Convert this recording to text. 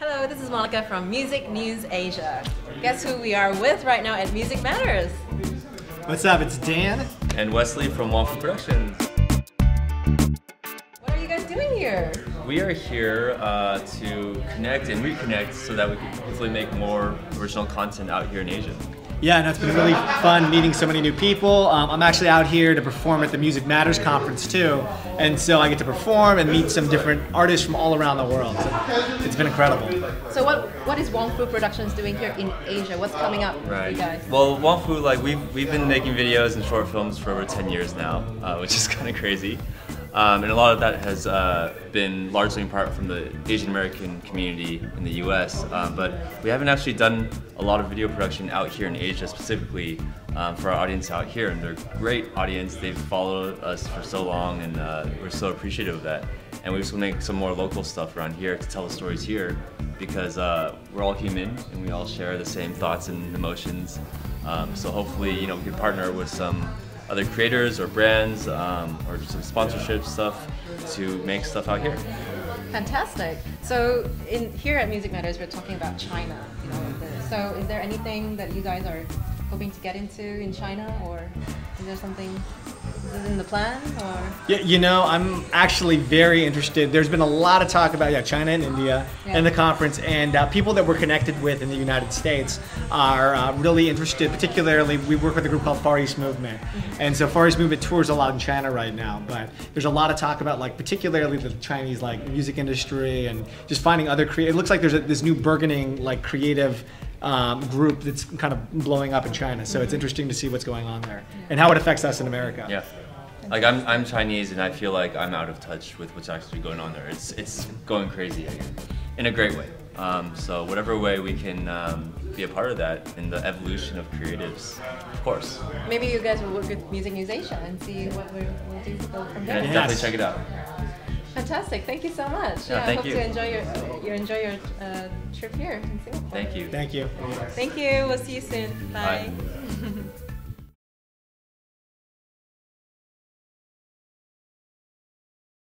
Hello, this is Monica from Music News Asia. Guess who we are with right now at Music Matters? What's up? It's Dan. And Wesley from Wong Fu Productions. What are you guys doing here? We are here uh, to connect and reconnect so that we can hopefully make more original content out here in Asia. Yeah, and it's been really fun meeting so many new people. Um, I'm actually out here to perform at the Music Matters conference too, and so I get to perform and meet some different artists from all around the world. So it's been incredible. So what what is Wong Fu Productions doing here in Asia? What's coming up for you guys? Well, Wong Fu, like we've we've been making videos and short films for over 10 years now, uh, which is kind of crazy. Um, and a lot of that has uh, been largely in part from the Asian American community in the US, um, but we haven't actually done a lot of video production out here in Asia specifically um, for our audience out here, and they're a great audience. They've followed us for so long, and uh, we're so appreciative of that. And we just want to make some more local stuff around here to tell the stories here, because uh, we're all human and we all share the same thoughts and emotions. Um, so hopefully, you know, we can partner with some other creators or brands um, or just some sponsorship stuff to make stuff out here. Fantastic. So in here at Music Matters, we're talking about China. You know, so is there anything that you guys are hoping to get into in China, or is there something in the plan? Or yeah, you know, I'm actually very interested. There's been a lot of talk about yeah, China and India yeah. and the conference, and uh, people that we're connected with in the United States are uh, really interested. Particularly, we work with a group called Far East Movement, mm-hmm. and so Far East Movement tours a lot in China right now. But there's a lot of talk about like particularly the Chinese like music industry and just finding other creative. It looks like there's a, this new burgeoning like creative um, group that's kind of blowing up in China. So it's interesting to see what's going on there and how it affects us in America. Yeah. Like I'm, I'm Chinese and I feel like I'm out of touch with what's actually going on there. It's, it's going crazy in a great way. Um, so whatever way we can um, be a part of that in the evolution of creatives, of course. Maybe you guys will work with Music News Asia and see what we'll do from there. Yeah, definitely check it out. Fantastic! Thank you so much. Yeah, yeah thank I hope you. to enjoy your you enjoy your uh, trip here in Singapore. Thank you. Thank you. Thank you. We'll see you soon. Bye. Bye.